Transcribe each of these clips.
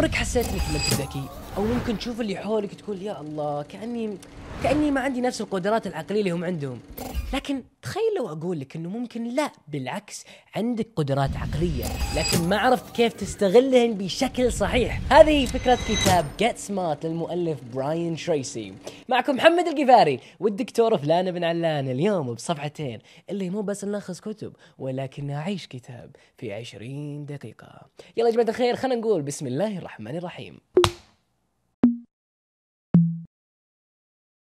عمرك حسيت إنك ما انت ذكي؟ أو ممكن تشوف اللي حولك تقول يا الله كاني كأني ما عندي نفس القدرات العقلية اللي هم عندهم. لكن تخيل لو أقول لك إنه ممكن لا بالعكس عندك قدرات عقلية لكن ما عرفت كيف تستغلهن بشكل صحيح. هذه فكرة كتاب جيت سمارت للمؤلف براين تريسي معكم محمد القفاري والدكتور فلان بن علان اليوم بصفحتين اللي مو بس نلخص كتب ولكن نعيش كتاب في عشرين دقيقة. يلا يا جماعة الخير خلينا نقول بسم الله الرحمن الرحيم.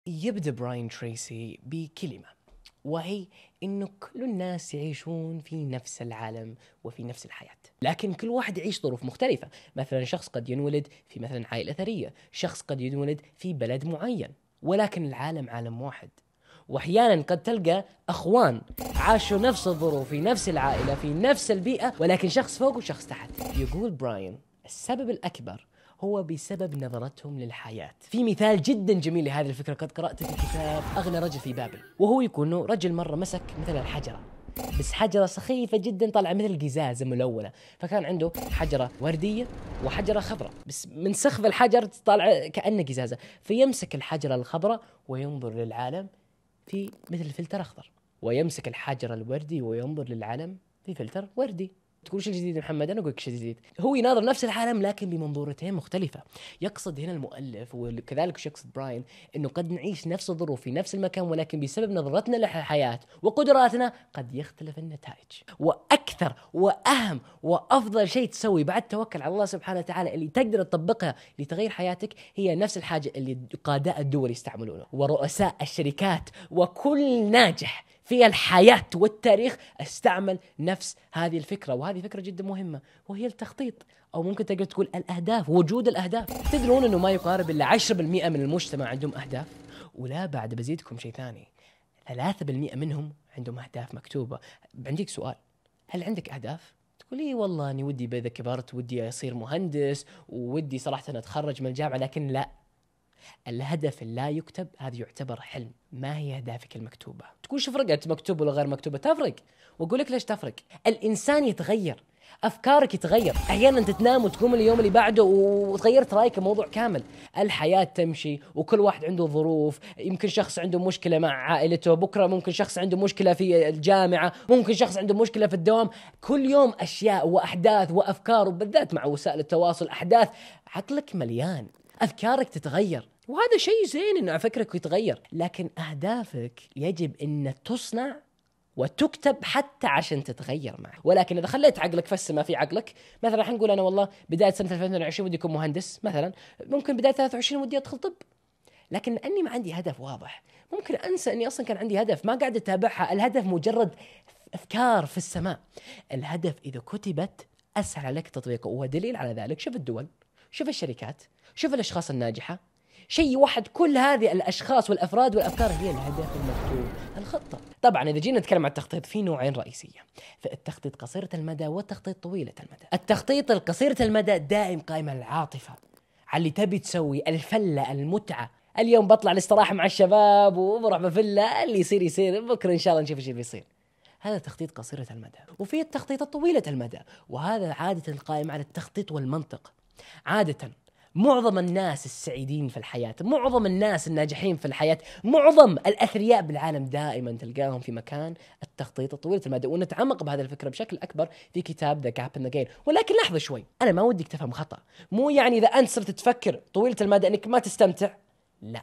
يبدأ براين تريسي بكلمة. وهي إنه كل الناس يعيشون في نفس العالم وفي نفس الحياة، لكن كل واحد يعيش ظروف مختلفة، مثلا شخص قد ينولد في مثلا عائلة ثرية، شخص قد ينولد في بلد معين، ولكن العالم عالم واحد. واحيانا قد تلقى أخوان عاشوا نفس الظروف في نفس العائلة في نفس البيئة ولكن شخص فوق وشخص تحت. يقول براين السبب الأكبر هو بسبب نظرتهم للحياة. في مثال جدا جميل لهذه الفكرة. قد قرأته في كتاب أغنى رجل في بابل. وهو يكون رجل مرة مسك مثل الحجرة. بس حجرة سخيفة جدا طالعة مثل قزازة ملونة فكان عنده حجرة وردية وحجرة خضراء. بس من سخف الحجر طالعة كأنه قزازة. فيمسك الحجرة الخضراء وينظر للعالم في مثل فلتر أخضر. ويمسك الحجر الوردي وينظر للعالم في فلتر وردي. تقول شو الجديد محمد؟ أنا أقول لك شو الجديد هو يناظر نفس العالم لكن بمنظورتين مختلفة. يقصد هنا المؤلف وكذلك شو يقصد براين إنه قد نعيش نفس الظروف في نفس المكان ولكن بسبب نظرتنا للحياة وقدراتنا قد يختلف النتائج. وأكثر وأهم وأفضل شيء تسوي بعد توكل على الله سبحانه وتعالى اللي تقدر تطبقها لتغيير حياتك هي نفس الحاجة اللي قاداء الدول يستعملونها ورؤساء الشركات وكل ناجح في الحياة والتاريخ أستعمل نفس هذه الفكرة وهذه فكرة جدا مهمة وهي التخطيط أو ممكن تقدر تقول الأهداف وجود الأهداف. تدرون أنه ما يقارب إلا 10% من المجتمع عندهم أهداف ولا بعد بزيدكم شيء ثاني. 3% منهم عندهم أهداف مكتوبة. عندك سؤال هل عندك أهداف؟ تقول لي والله أني ودي اذا كبرت ودي أصير مهندس وودي صراحة أتخرج من الجامعة لكن لا. الهدف لا يكتب هذا يعتبر حلم. ما هي أهدافك المكتوبة؟ تقول شو فرقت مكتوب ولا غير مكتوبة؟ تفرق. وأقول لك ليش تفرق؟ الإنسان يتغير أفكارك يتغير أحيانا انت تنام وتقوم اليوم اللي بعده وتغيرت رأيك الموضوع كامل. الحياة تمشي وكل واحد عنده ظروف. يمكن شخص عنده مشكلة مع عائلته. بكرة ممكن شخص عنده مشكلة في الجامعة. ممكن شخص عنده مشكلة في الدوام. كل يوم أشياء وأحداث وأفكار وبالذات مع وسائل التواصل أحداث. عقلك مليان. أفكارك تتغير. وهذا شيء زين إنه فكرك يتغير. لكن أهدافك يجب إن تصنع وتكتب حتى عشان تتغير معه ولكن إذا خليت عقلك في السماء في عقلك مثلا حنقول أنا والله بداية سنة 2020 ودي أكون مهندس مثلا. ممكن بداية 23 ودي أدخل طب. لكن لاني ما عندي هدف واضح. ممكن أنسى إني أصلا كان عندي هدف ما قاعد أتابعها. الهدف مجرد أفكار في السماء. الهدف إذا كتبت أسهل عليك تطبيقه. ودليل على ذلك. شوف الدول شوف الشركات شوف الأشخاص الناجحة. شيء واحد كل هذه الأشخاص والأفراد والأفكار هي الهدف المكتوب الخطة. طبعا إذا جينا نتكلم عن التخطيط في نوعين رئيسية. فالتخطيط قصيرة المدى والتخطيط طويلة المدى. التخطيط القصيرة المدى دائم قائم على العاطفة على اللي تبي تسوي الفلة المتعة. اليوم بطلع الاستراحة مع الشباب وبروح بفلة اللي يصير يصير بكرة إن شاء الله نشوف إيش بيصير. هذا تخطيط قصيرة المدى. وفي التخطيط الطويلة المدى. وهذا عادة قائم على التخطيط والمنطق. عادة معظم الناس السعيدين في الحياة معظم الناس الناجحين في الحياة معظم الأثرياء بالعالم دائما تلقاهم في مكان التخطيط الطويل. المدى ونتعمق بهذه الفكرة بشكل أكبر في كتاب ذا جاب ان ذا ولكن لحظة شوي أنا ما ودك تفهم خطأ. مو يعني إذا أنت صرت تفكر طويلة المدى أنك ما تستمتع. لا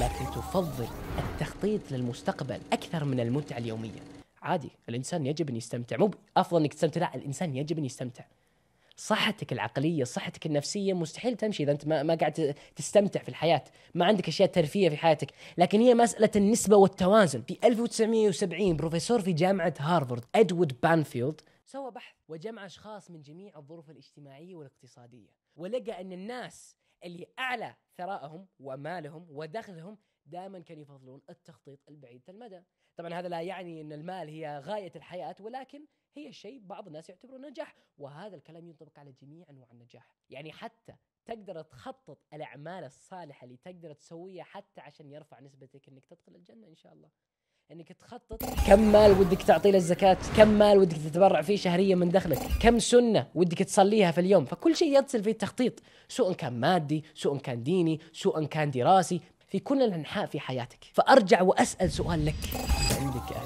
لكن تفضل التخطيط للمستقبل أكثر من المتعة اليومية. عادي الإنسان يجب أن يستمتع. مو أفضل أنك تستمتع لا الإنسان يجب أن يستمتع. صحتك العقلية صحتك النفسية مستحيل تمشي إذا أنت ما, ما قاعد تستمتع في الحياة. ما عندك أشياء ترفيه في حياتك. لكن هي مسألة النسبة والتوازن. في 1970 بروفيسور في جامعة هارفارد إدوارد بانفيلد سوى بحث وجمع أشخاص من جميع الظروف الاجتماعية والاقتصادية ولقى أن الناس اللي أعلى ثرائهم ومالهم ودخلهم دائما كانوا يفضلون التخطيط البعيد المدى. طبعا هذا لا يعني أن المال هي غاية الحياة ولكن هي شيء بعض الناس يعتبره نجاح وهذا الكلام ينطبق على جميع أنواع النجاح. يعني حتى تقدر تخطط الأعمال الصالحة اللي تقدر تسويها حتى عشان يرفع نسبتك إنك تدخل الجنة إن شاء الله. إنك تخطط كم مال ودك تعطيه للزكاة كم مال ودك تتبرع فيه شهريا من دخلك؟ كم سنة ودك تصليها في اليوم؟ فكل شيء يتصل فيه التخطيط سواء كان مادي سواء كان ديني سواء كان دراسي في كل الأنحاء في حياتك. فأرجع وأسأل سؤال لك.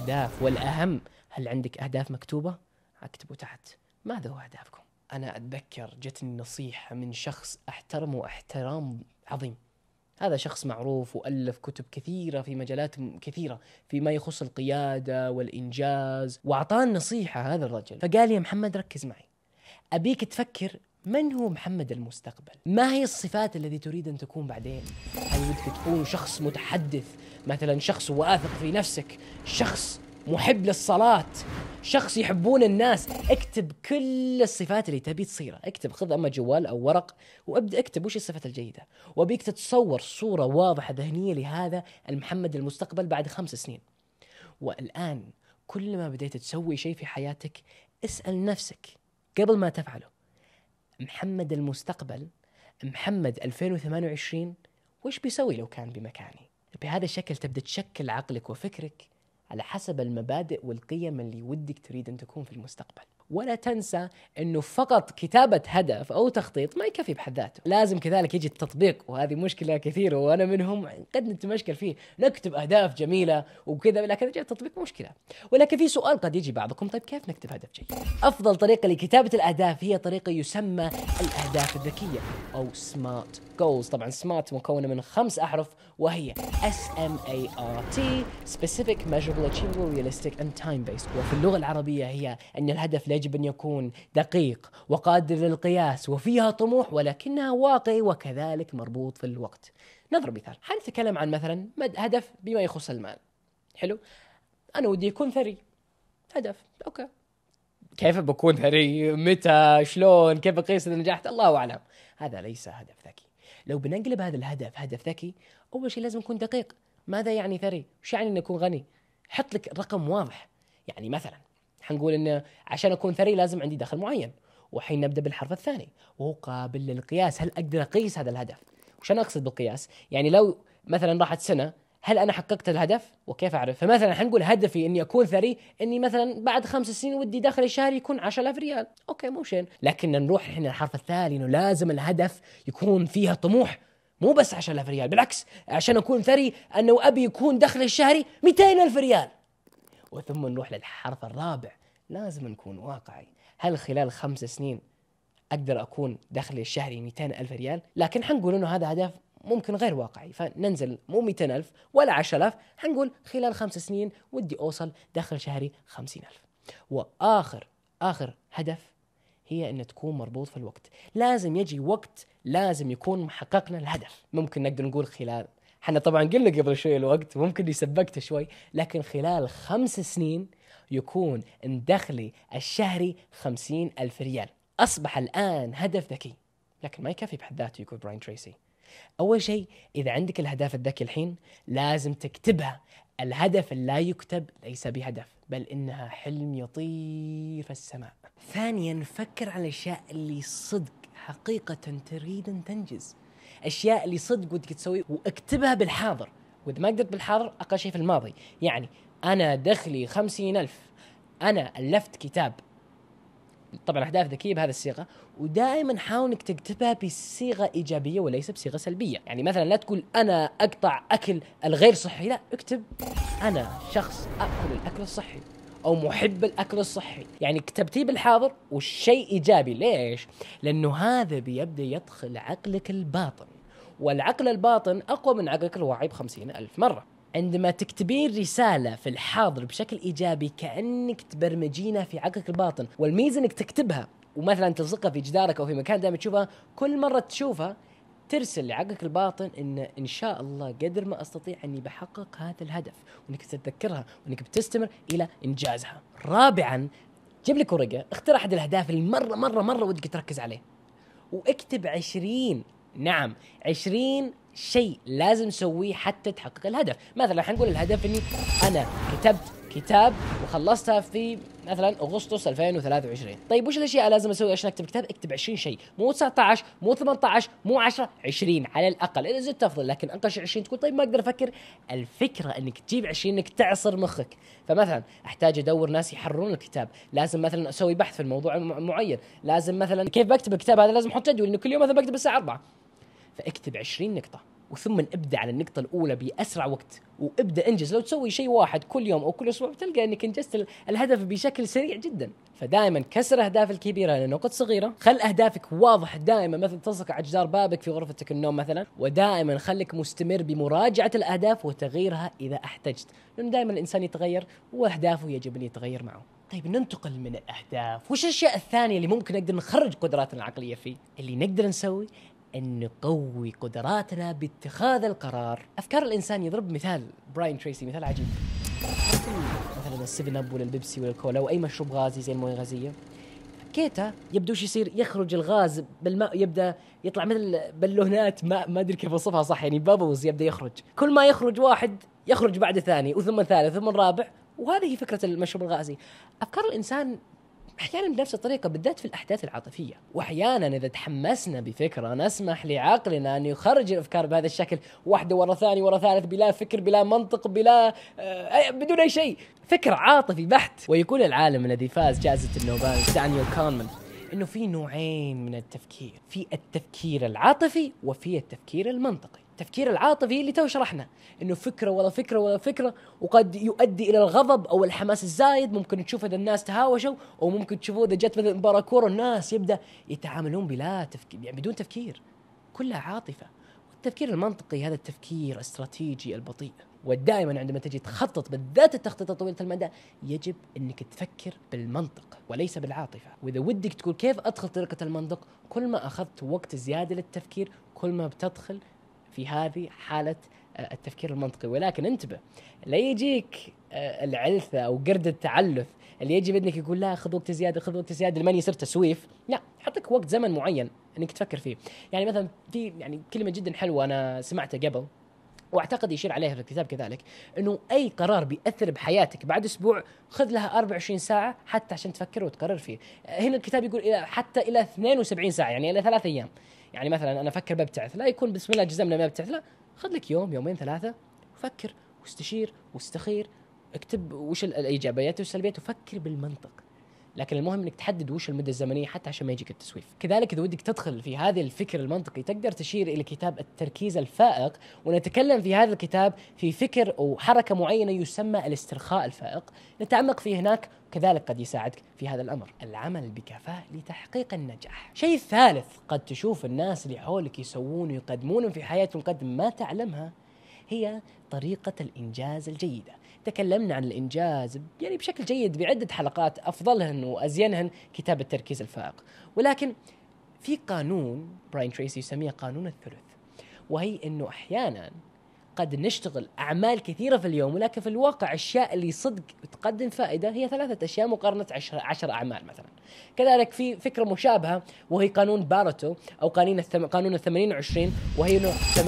أهداف والأهم هل عندك أهداف مكتوبة أكتبوا تحت ماذا هو أهدافكم أنا أتذكر جتني نصيحه من شخص احترمه احترام عظيم هذا شخص معروف وألف كتب كثيرة في مجالات كثيرة فيما يخص القيادة والإنجاز واعطاني نصيحه هذا الرجل فقال يا محمد ركز معي أبيك تفكر من هو محمد المستقبل؟ ما هي الصفات التي تريد أن تكون بعدين؟ هل ودك تكون شخص متحدث؟ مثلا شخص واثق في نفسك، شخص محب للصلاة شخص يحبون الناس اكتب كل الصفات اللي تبي تصيرها اكتب خذ أما جوال أو ورق وابدأ اكتب وش الصفات الجيدة. وابيك تتصور صورة واضحة ذهنية لهذا المحمد المستقبل بعد خمس سنين. والآن كل ما بديت تسوي شيء في حياتك اسأل نفسك قبل ما تفعله. محمد المستقبل محمد 2028 وش بيسوي لو كان بمكاني؟ بهذا الشكل تبدأ تشكل عقلك وفكرك على حسب المبادئ والقيم اللي ودك تريد أن تكون في المستقبل. ولا تنسى إنه فقط كتابة هدف أو تخطيط ما يكفي بحد ذاته، لازم كذلك يجي التطبيق وهذه مشكلة كثيرة وأنا منهم قد نتمشكل فيه، نكتب أهداف جميلة وكذا لكن جاء التطبيق مشكلة، ولكن في سؤال قد يجي بعضكم طيب كيف نكتب هدف جيد؟ أفضل طريقة لكتابة الأهداف هي طريقة يسمى الأهداف الذكية أو سمارت جولز، طبعا سمارت مكونة من خمس أحرف وهي S M A R T specific measurable achievable realistic and time based وفي اللغة العربية هي أن الهدف يجب أن يكون دقيق وقادر للقياس وفيها طموح ولكنها واقعي وكذلك مربوط في الوقت. نضرب مثال. حنتكلم عن مثلا هدف بما يخص المال. حلو؟ أنا ودي أكون ثري. هدف. okay. كيف بكون ثري؟ متى؟ شلون؟ كيف إذا نجحت؟ الله أعلم. هذا ليس هدف ذكي. لو بنقلب هذا الهدف هدف ذكي أول شيء لازم نكون دقيق. ماذا يعني ثري؟ وش يعني أن أكون غني؟ حط لك رقم واضح. يعني مثلا حنقول إنه عشان أكون ثري لازم عندي دخل معين وحين نبدأ بالحرف الثاني. وهو قابل للقياس هل أقدر أقيس هذا الهدف؟ وش أنا أقصد بالقياس؟ يعني لو مثلا راحت سنة هل أنا حققت الهدف؟ وكيف أعرف؟ فمثلا حنقول هدفي إني أكون ثري إني مثلا بعد خمس سنين ودي دخلي الشهري يكون 10000 ريال. okay مو شين. لكن نروح الحين الحرف الثاني إنه لازم الهدف يكون فيها طموح. مو بس 10000 ريال بالعكس. عشان أكون ثري أنه أبي يكون دخلي الشهري 200000 ريال. وثم نروح للحرف الرابع. لازم نكون واقعي. هل خلال خمس سنين أقدر أكون دخلي الشهري 200 ألف ريال؟ لكن حنقول إنه هذا هدف ممكن غير واقعي. فننزل مو 200 ألف ولا 10000 حنقول خلال خمس سنين ودي أوصل دخل شهري 50 ألف. وآخر آخر هدف هي أن تكون مربوط في الوقت. لازم يجي وقت لازم يكون محققنا الهدف. ممكن نقدر نقول خلال إحنا طبعا قلنا قبل شوي الوقت ممكن سبقت شوي لكن خلال خمس سنين يكون دخلي الشهري خمسين ألف ريال. أصبح الآن هدف ذكي لكن ما يكفي بحد ذاته يقول براين تريسي. أول شيء إذا عندك الأهداف الذكي الحين لازم تكتبها. الهدف لا يكتب ليس بهدف بل إنها حلم يطير في السماء. ثانيا فكر على الأشياء اللي صدق حقيقة تريد أن تنجز. أشياء اللي صدق ودك تسوي وأكتبها بالحاضر. وإذا ما قدرت بالحاضر أقل شيء في الماضي. يعني أنا دخلي خمسين ألف. أنا ألفت كتاب. طبعا أهداف ذكية بهذه الصيغة. ودائما حاول إنك تكتبها بصيغة إيجابية وليس بصيغة سلبية. يعني مثلا لا تقول أنا أقطع أكل الغير صحي. لا اكتب أنا شخص أكل الأكل الصحي. أو محب الأكل الصحي. يعني كتبتيه بالحاضر والشيء إيجابي. ليش؟ لأنه هذا بيبدأ يدخل عقلك الباطن. والعقل الباطن أقوى من عقلك الواعي بخمسين ألف مرة. عندما تكتبين رسالة في الحاضر بشكل إيجابي كأنك تبرمجينها في عقلك الباطن. والميزة أنك تكتبها ومثلا تلصقها في جدارك أو في مكان دائما تشوفها كل مرة تشوفها ترسل لعقلك الباطن إن إن شاء الله قدر ما أستطيع أني بحقق هذا الهدف وإنك تتذكرها وإنك بتستمر إلى إنجازها. رابعا جيب لك ورقة اختر أحد الأهداف اللي مرة مرة مرة ودك تركز عليه. واكتب عشرين نعم عشرين شيء لازم تسويه حتى تحقق الهدف مثلا حنقول الهدف إني أنا كتبت كتاب وخلصتها في مثلا أغسطس 2023 طيب وش الأشياء لازم أسوي عشان أكتب كتاب؟ أكتب 20 شيء. مو 19 مو 18 مو 10 20 على الأقل. إذا زدت أفضل لكن شيء 20 تقول طيب ما أقدر أفكر. الفكرة إنك تجيب 20 إنك تعصر مخك. فمثلا أحتاج أدور ناس يحررون الكتاب. لازم مثلا أسوي بحث في الموضوع معين. لازم مثلا كيف بكتب الكتاب هذا؟ لازم أحط جدول. إنه كل يوم مثلا بكتب الساعة 4 فاكتب 20 نقطة. وثم ابدا على النقطة الأولى بأسرع وقت. وابدأ انجز. لو تسوي شيء واحد كل يوم أو كل أسبوع بتلقى إنك انجزت الهدف بشكل سريع جدا. فدائما كسر أهداف الكبيرة لنقط صغيرة. خل أهدافك واضح دائما. مثلا تلصق على جدار بابك في غرفتك النوم مثلا. ودائما خليك مستمر بمراجعة الأهداف وتغييرها إذا أحتجت. لأنه دائما الإنسان يتغير وأهدافه يجب أن يتغير معه. طيب ننتقل من الأهداف. وش الأشياء الثانية اللي ممكن نقدر نخرج قدراتنا العقلية فيه؟ اللي نقدر نسوي أن نقوي قدراتنا باتخاذ القرار. أفكار الإنسان يضرب مثال. براين تريسي مثال عجيب. مثلا السيفن اب ولا البيبسي ولا الكولا أو اي مشروب غازي زي الموية الغازية. فكيته يبدو إيش يصير؟ يخرج الغاز بالماء يبدأ يطلع مثل بالونات ماء ما أدري كيف أوصفها صح يعني bubbles يبدأ يخرج. كل ما يخرج واحد يخرج بعد ثاني وثم ثالث ثم رابع وهذه فكرة المشروب الغازي. أفكار الإنسان أحيانا بنفس الطريقة بالذات في الأحداث العاطفية. وأحيانا إذا تحمسنا بفكرة نسمح لعقلنا أن يخرج الأفكار بهذا الشكل واحدة ورا ثاني ورا ثالث بلا فكر بلا منطق بلا آه بدون أي شيء. فكر عاطفي بحت. ويقول العالم الذي فاز جائزة النوبل دانيال كانمان إنه في نوعين من التفكير. في التفكير العاطفي وفي التفكير المنطقي. التفكير العاطفي اللي تو شرحنا إنه فكرة ولا فكرة ولا فكرة وقد يؤدي إلى الغضب أو الحماس الزايد ممكن تشوف إذا الناس تهاوشوا أو ممكن تشوفوا إذا جت مثلا مباراة كورة الناس يبدأ يتعاملون بلا تفكير يعني بدون تفكير كلها عاطفة. والتفكير المنطقي هذا التفكير الاستراتيجي البطيء. ودائما عندما تجي تخطط بالذات التخطيط طويلة المدى يجب إنك تفكر بالمنطق وليس بالعاطفة. وإذا ودك تقول كيف أدخل طريقة المنطق؟ كل ما أخذت وقت زيادة للتفكير كل ما بتدخل في هذه حالة آه، التفكير المنطقي. ولكن انتبه لا يجيك آه، العلثة أو قرد التعلث اللي يجي بدك يقول لا خذ وقت زيادة خذ وقت زيادة لمن يصير تسويف؟ لا حطك وقت زمن معين إنك تفكر فيه. يعني مثلا في يعني كلمة جدا حلوة أنا سمعتها قبل وأعتقد يشير عليها في الكتاب كذلك إنه أي قرار بيأثر بحياتك بعد أسبوع خذ لها 24 ساعة حتى عشان تفكر وتقرر فيه. هنا الكتاب يقول إلى حتى إلى 72 ساعة يعني إلى ثلاث أيام. يعني مثلا أنا أفكر ببتعث لا يكون بسم الله جزمنا ما ببتعث لا. خذ لك يوم يومين ثلاثة وفكر واستشير واستخير اكتب وش الإيجابيات والسلبيات وفكر بالمنطق. لكن المهم إنك تحدد وش المدة الزمنية حتى عشان ما يجيك التسويف. كذلك إذا ودك تدخل في هذا الفكر المنطقي تقدر تشير إلى كتاب التركيز الفائق ونتكلم في هذا الكتاب في فكر أو حركه معينة يسمى الاسترخاء الفائق. نتعمق فيه هناك كذلك قد يساعدك في هذا الأمر. العمل بكفاءة لتحقيق النجاح. شيء ثالث قد تشوف الناس اللي حولك يسوون ويقدمون في حياتهم قد ما تعلمها. هي طريقة الإنجاز الجيدة. تكلمنا عن الإنجاز يعني بشكل جيد بعدة حلقات أفضلهن وأزينهن كتاب التركيز الفائق. ولكن في قانون براين تريسي يسميه قانون الثلث وهي أنه أحيانا قد نشتغل أعمال كثيرة في اليوم ولكن في الواقع الأشياء اللي صدق تقدم فائدة هي ثلاثة أشياء مقارنة عشر, عشر أعمال مثلا. كذلك في فكرة مشابهة وهي قانون بارتو أو قانون الثم... قانون الثمانين وعشرين وهي أنه 80%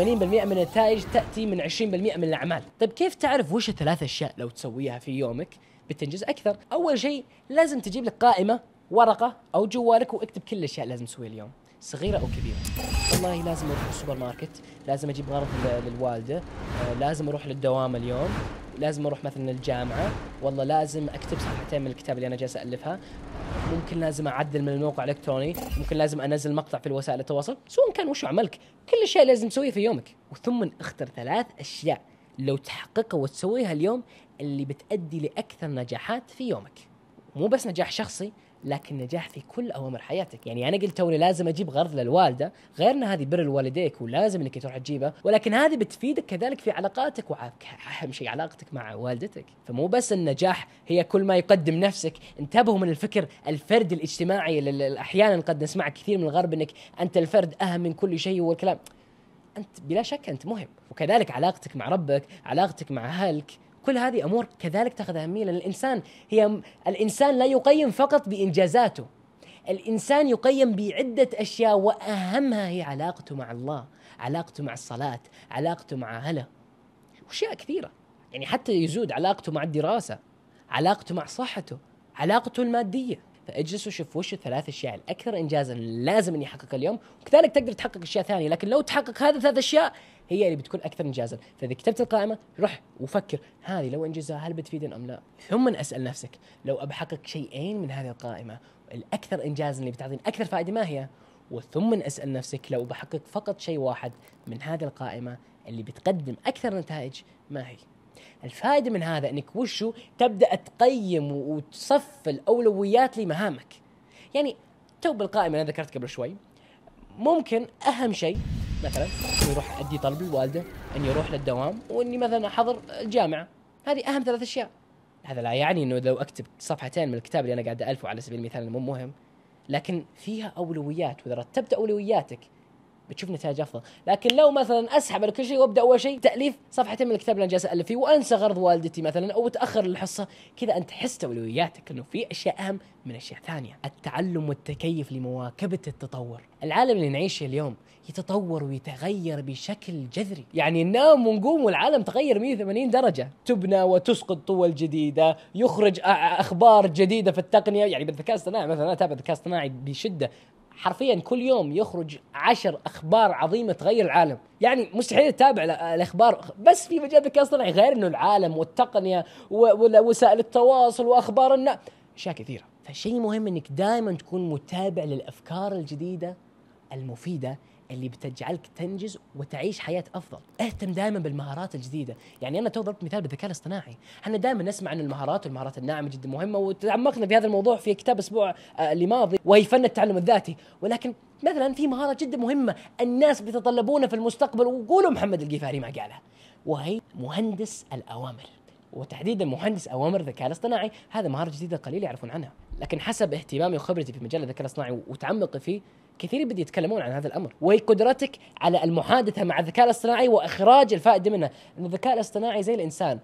من النتائج تأتي من 20% من الأعمال. طيب كيف تعرف وش الثلاث أشياء لو تسويها في يومك بتنجز أكثر؟ أول شيء لازم تجيب لك قائمة ورقة أو جوالك وأكتب كل الأشياء لازم تسويها اليوم صغيرة أو كبيرة. والله لازم أروح السوبر ماركت لازم أجيب غرض للوالدة آه لازم أروح للدوام اليوم لازم أروح مثلا الجامعة والله لازم أكتب صفحتين من الكتاب اللي أنا جالس ألفها ممكن لازم أعدل من الموقع الإلكتروني ممكن لازم أنزل مقطع في الوسائل التواصل سواء كان وش عملك كل الأشياء لازم تسويها في يومك. وثم اختر ثلاث أشياء لو تحققها وتسويها اليوم اللي بتأدي لأكثر نجاحات في يومك. مو بس نجاح شخصي لكن نجاح في كل أوامر حياتك. يعني أنا قلت توني لازم أجيب غرض للوالدة غير ان هذه بر الوالديك ولازم إنك تروح تجيبها ولكن هذه بتفيدك كذلك في علاقاتك وأهم شيء علاقتك مع والدتك. فمو بس النجاح هي كل ما يقدم نفسك. انتبهوا من الفكر الفردي الاجتماعي اللي أحيانا قد نسمع كثير من الغرب إنك أنت الفرد أهم من كل شيء والكلام. أنت بلا شك أنت مهم. وكذلك علاقتك مع ربك علاقتك مع أهلك كل هذه أمور كذلك تاخذ أهمية لأن الإنسان هي الإنسان لا يقيم فقط بإنجازاته. الإنسان يقيم بعدة أشياء وأهمها هي علاقته مع الله علاقته مع الصلاة علاقته مع أهله. وأشياء كثيرة. يعني حتى يزود علاقته مع الدراسة علاقته مع صحته علاقته المادية. فاجلس وشوف وش الثلاث أشياء الأكثر انجازا لازم إني احققها اليوم وكذلك تقدر تحقق أشياء ثانية لكن لو تحقق هذه الثلاث أشياء هي اللي بتكون أكثر انجازا. فإذا كتبت القائمة روح وفكر هذه لو إنجزها هل بتفيدني أم لا؟ ثم أسأل نفسك لو ابى احقق شيئين من هذه القائمة الأكثر انجازا اللي بتعطيني أكثر فائدة ما هي؟ وثم أسأل نفسك لو بحقق فقط شيء واحد من هذه القائمة اللي بتقدم أكثر نتائج ما هي؟ الفائدة من هذا إنك وشو تبدأ تقيم وتصف الأولويات لمهامك. يعني تو بالقائمة أنا ذكرت قبل شوي ممكن أهم شيء مثلا إني أروح أدي طلب للوالده إني أروح للدوام وإني مثلا أحضر الجامعة. هذه أهم ثلاث أشياء. هذا لا يعني إنه لو أكتب صفحتين من الكتاب اللي أنا قاعد ألفه على سبيل المثال مو مهم لكن فيها أولويات. وإذا رتبت أولوياتك بتشوف نتائج أفضل. لكن لو مثلا أسحب على كل شيء وأبدأ أول شيء تأليف صفحتين من الكتاب اللي أنا جالس الف فيه وأنسى غرض والدتي مثلا أو تأخر الحصة. كذا أنت حست اولوياتك إنه في أشياء أهم من أشياء ثانية. التعلم والتكيف لمواكبة التطور. العالم اللي نعيشه اليوم يتطور ويتغير بشكل جذري. يعني ننام ونقوم والعالم تغير 180 درجة. تبنى وتسقط طول جديدة. يخرج أخبار جديدة في التقنية. يعني بالذكاء الاصطناعي مثلا أنا أتابع الذكاء الاصطناعي بشدة. حرفيا كل يوم يخرج عشر أخبار عظيمة تغير العالم. يعني مستحيل تتابع الأخبار بس في مجال الذكاء الاصطناعي غير إنه العالم والتقنية ووسائل التواصل وأخبار الناس أشياء كثيرة. فشيء مهم إنك دائما تكون متابع للأفكار الجديدة المفيدة اللي بتجعلك تنجز وتعيش حياة أفضل. اهتم دائما بالمهارات الجديدة. يعني أنا تو ضربت مثال بالذكاء الاصطناعي. إحنا دائما نسمع عن المهارات والمهارات الناعمة جدا مهمة وتعمقنا في هذا الموضوع في كتاب أسبوع آه، اللي ماضي وهي فن التعلم الذاتي. ولكن مثلا في مهاره جدا مهمة الناس بيتطلبونها في المستقبل وقولوا محمد القفاري ما قالها. وهي مهندس الأوامر. وتحديدا مهندس أوامر الذكاء الاصطناعي. هذا مهارة جديدة قليل يعرفون عنها. لكن حسب اهتمامي وخبرتي في مجال الذكاء الاصطناعي وتعمقي فيه كثير بدي يتكلمون عن هذا الأمر. وهي قدرتك على المحادثة مع الذكاء الاصطناعي وإخراج الفائدة منه إن الذكاء الاصطناعي زي الإنسان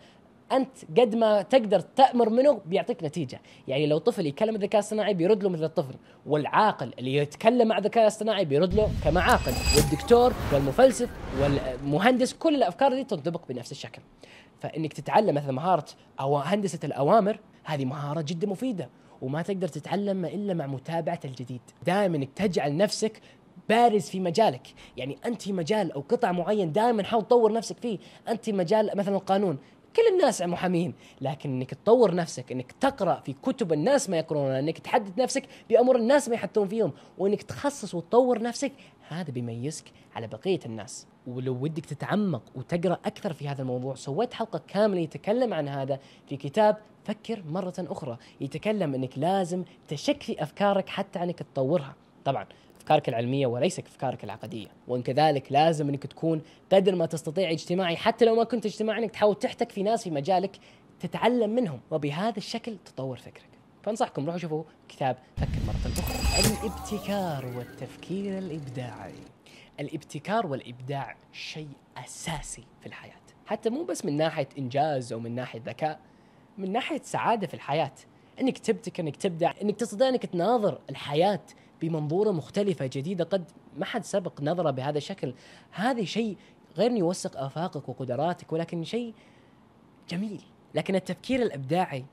أنت قد ما تقدر تأمر منه بيعطيك نتيجة. يعني لو طفل يكلم الذكاء الاصطناعي بيرد له مثل الطفل والعاقل اللي يتكلم مع الذكاء الاصطناعي بيرد له كما عاقل والدكتور والمفلسف والمهندس كل الأفكار دي تنطبق بنفس الشكل. فإنك تتعلم مثلا مهارة أو هندسة الأوامر هذه مهارة جدا مفيدة. وما تقدر تتعلم إلا مع متابعة الجديد. دائما إنك تجعل نفسك بارز في مجالك. يعني أنت في مجال أو قطع معين دائما حاول تطور نفسك فيه. أنت في مجال مثلا القانون. كل الناس محامين. لكن إنك تطور نفسك إنك تقرأ في كتب الناس ما يقرونها إنك تحدث نفسك بأمور الناس ما يحدثون فيهم وإنك تخصص وتطور نفسك هذا بيميزك على بقية الناس. ولو ودك تتعمق وتقرأ أكثر في هذا الموضوع سويت حلقة كاملة يتكلم عن هذا في كتاب فكر مرة أخرى. يتكلم إنك لازم تشكلي أفكارك حتى إنك تطورها. طبعا أفكارك العلمية وليس أفكارك العقدية. وإن كذلك لازم إنك تكون قدر ما تستطيع اجتماعي حتى لو ما كنت اجتماعي إنك تحاول تحتك في ناس في مجالك تتعلم منهم. وبهذا الشكل تطور فكرك. فأنصحكم روحوا شوفوا كتاب فكر مرة أخرى. الابتكار والتفكير الإبداعي. الابتكار والإبداع شيء أساسي في الحياة. حتى مو بس من ناحية إنجاز أو من ناحية ذكاء من ناحية سعادة في الحياة. إنك تبتكر إنك تبدع إنك تستطيع إنك تناظر الحياة بمنظورة مختلفة جديدة قد ما حد سبق نظره بهذا الشكل. هذا شيء غير يوسق آفاقك وقدراتك ولكن شيء جميل. لكن التفكير الإبداعي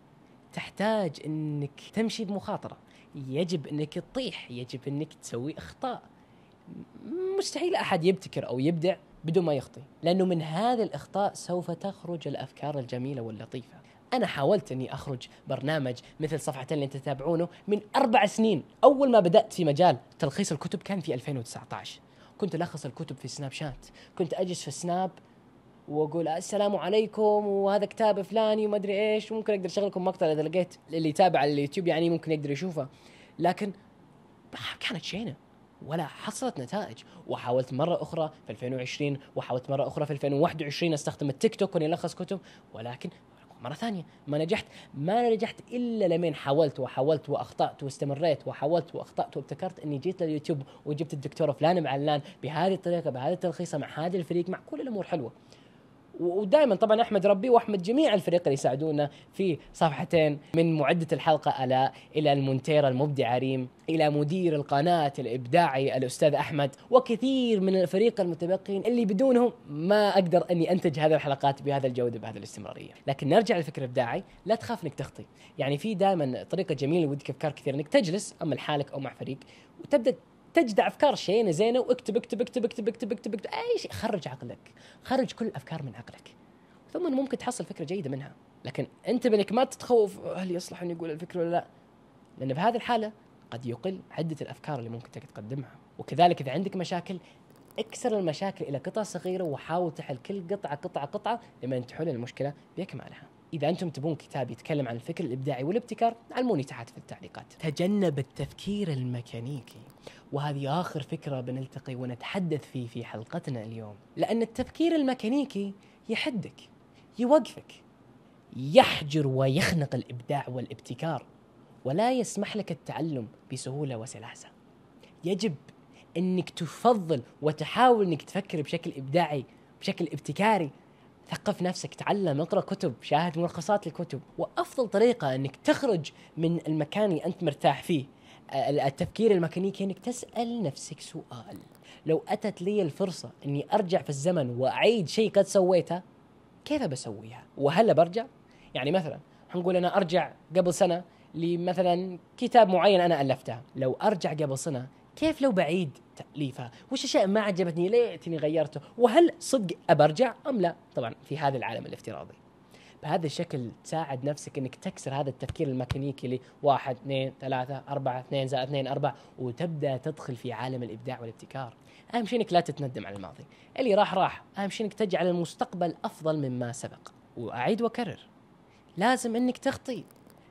تحتاج إنك تمشي بمخاطرة. يجب إنك تطيح يجب إنك تسوي إخطاء. مستحيل أحد يبتكر أو يبدع بدون ما يخطي لأنه من هذا الإخطاء سوف تخرج الأفكار الجميلة واللطيفة. أنا حاولت إني أخرج برنامج مثل صفحتين اللي تتابعونه من أربع سنين. أول ما بدأت في مجال تلخيص الكتب كان في 2019 كنت ألخص الكتب في سناب شات كنت أجلس في السناب وأقول السلام عليكم وهذا كتاب فلاني وما أدري إيش وممكن أقدر اشغل لكم مقطع إذا لقيت اللي يتابع على اليوتيوب يعني ممكن يقدر يشوفه. لكن كانت شينة ولا حصلت نتائج. وحاولت مرة أخرى في 2020 وحاولت مرة أخرى في 2021 أستخدم التيك توك وإني ألخص كتب ولكن مرة ثانية ما نجحت. ما نجحت إلا لمن حاولت وحاولت وأخطأت واستمريت وحاولت وأخطأت وابتكرت إني جيت لليوتيوب وجبت الدكتور فلان معلان بهذه الطريقة بهذه التلخيصة مع هذا الفريق مع كل الأمور حلوة. ودائما طبعا أحمد ربي وأحمد جميع الفريق اللي يساعدونا في صفحتين من معدة الحلقة الاء إلى المونتيرا المبدعه ريم إلى مدير القناة الإبداعي الأستاذ أحمد وكثير من الفريق المتبقين اللي بدونهم ما أقدر أني أنتج هذه الحلقات بهذا الجودة بهذه الاستمرارية. لكن نرجع للفكر الإبداعي لا تخاف إنك تخطي. يعني في دائما طريقة جميلة ودك أفكار كثير إنك تجلس أما لحالك أو مع فريق وتبدأ تجدع أفكار شينة زينة واكتب اكتب اكتب اكتب اكتب اكتب, اكتب. أي شيء. خرج عقلك. خرج كل الافكار من عقلك. ثم ممكن تحصل فكرة جيدة منها. لكن أنت بانك ما تتخوف هل يصلح أن يقول الفكرة ولا لا. لأن بهذه الحالة قد يقل عدة الأفكار اللي ممكن تقدمها. وكذلك إذا عندك مشاكل اكسر المشاكل إلى قطع صغيرة وحاول تحل كل قطعة قطعة قطعة لما تحل المشكلة باكملها إذا أنتم تبون كتاب يتكلم عن الفكر الإبداعي والابتكار علموني تحت في التعليقات. تجنب التفكير الميكانيكي. وهذه آخر فكرة بنلتقي ونتحدث فيه في حلقتنا اليوم. لأن التفكير الميكانيكي يحدك يوقفك يحجر ويخنق الإبداع والابتكار ولا يسمح لك التعلم بسهولة وسلاسة. يجب إنك تفضل وتحاول إنك تفكر بشكل إبداعي بشكل ابتكاري ثقف نفسك تعلم اقرأ كتب شاهد ملخصات الكتب. وأفضل طريقة إنك تخرج من المكان اللي أنت مرتاح فيه التفكير الميكانيكي إنك تسأل نفسك سؤال. لو أتت لي الفرصة إني أرجع في الزمن وأعيد شيء قد سويته كيف بسويها؟ وهل برجع؟ يعني مثلا حنقول أنا أرجع قبل سنة لمثلا كتاب معين أنا ألفته. لو أرجع قبل سنة كيف لو بعيد؟ تأليفها. وش أشياء ما عجبتني؟ ليتني غيرته؟ وهل صدق أبرجع أم لا؟ طبعا في هذا العالم الافتراضي. بهذا الشكل تساعد نفسك إنك تكسر هذا التفكير الميكانيكي اللي واحد اثنين ثلاثة أربعة اثنين زائد اثنين أربعة وتبدأ تدخل في عالم الإبداع والابتكار. أهم شيء إنك لا تتندم على الماضي. اللي راح راح. أهم شيء إنك تجعل المستقبل أفضل مما سبق. وأعيد وأكرر. لازم إنك تخطي.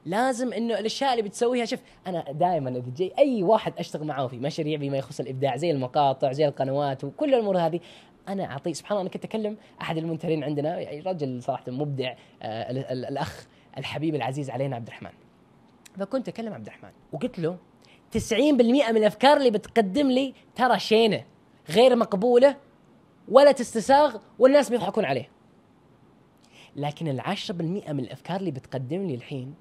لازم إنه الأشياء اللي بتسويها شوف أنا دائما إذا جاي أي واحد أشتغل معاه في مشاريع بما يخص الإبداع زي المقاطع زي القنوات وكل الأمور هذه أنا أعطيه سبحان الله أنا كنت أكلم أحد المنترين عندنا يعني رجل صراحة مبدع آه الأخ الحبيب العزيز علينا عبد الرحمن. فكنت أكلم عبد الرحمن وقلت له 90% من الأفكار اللي بتقدم لي ترى شينة غير مقبولة ولا تستساغ والناس بيضحكون عليه. لكن العشرة بالمئة من الأفكار اللي بتقدم لي الحين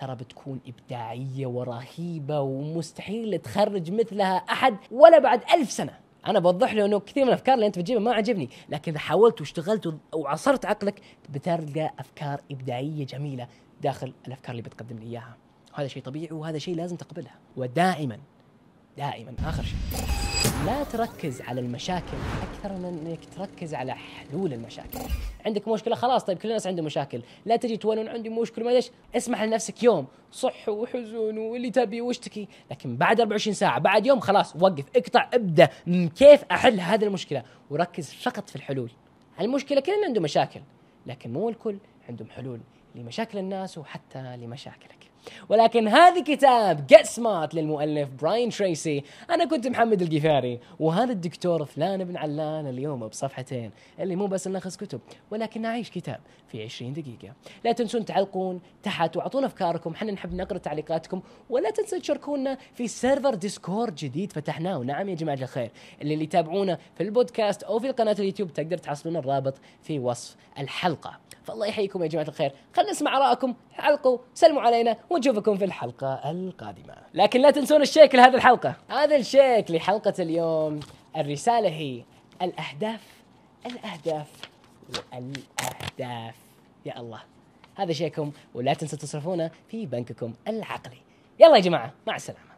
ترى بتكون إبداعية ورهيبة ومستحيل تخرج مثلها أحد ولا بعد ألف سنة. أنا بوضح له أنه كثير من الأفكار اللي أنت بتجيبها ما عجبني لكن إذا حاولت واشتغلت وعصرت عقلك بتلقى أفكار إبداعية جميلة داخل الأفكار اللي بتقدم لي إياها. وهذا شيء طبيعي وهذا شيء لازم تقبلها ودائما دائما آخر شيء. لا تركز على المشاكل أكثر من إنك تركز على حلول المشاكل. عندك مشكلة خلاص طيب كل الناس عنده مشاكل. لا تجي تولون عندي مشكلة ما ليش اسمح لنفسك يوم. صح وحزن واللي تبي واشتكي. لكن بعد 24 ساعة بعد يوم خلاص وقف اقطع ابدأ. كيف أحل هذه المشكلة؟ وركز فقط في الحلول. المشكلة كلنا عنده مشاكل لكن مو الكل عندهم حلول. لمشاكل الناس وحتى لمشاكلك. ولكن هذا كتاب جيت سمارت للمؤلف براين تريسي أنا كنت محمد القفاري وهذا الدكتور فلان بن علان اليوم بصفحتين اللي مو بس نلخص كتب ولكن نعيش كتاب في 20 دقيقة. لا تنسون تعلقون تحت وأعطونا أفكاركم حنا نحب نقرأ تعليقاتكم ولا تنسوا تشاركونا في server Discord جديد فتحناه. نعم يا جماعة الخير اللي, اللي يتابعونا في البودكاست أو في قناه اليوتيوب تقدر تحصلون الرابط في وصف الحلقة. فالله يحييكم يا جماعة الخير. خلينا نسمع ارائكم علقوا سلموا علينا ونشوفكم في الحلقة القادمة. لكن لا تنسون الشيك لهذه الحلقة. هذا الشيك لحلقة اليوم. الرسالة هي الأهداف الأهداف والأهداف. يا الله. هذا شيكم ولا تنسوا تصرفونه في بنككم العقلي. يلا يا جماعة مع السلامة.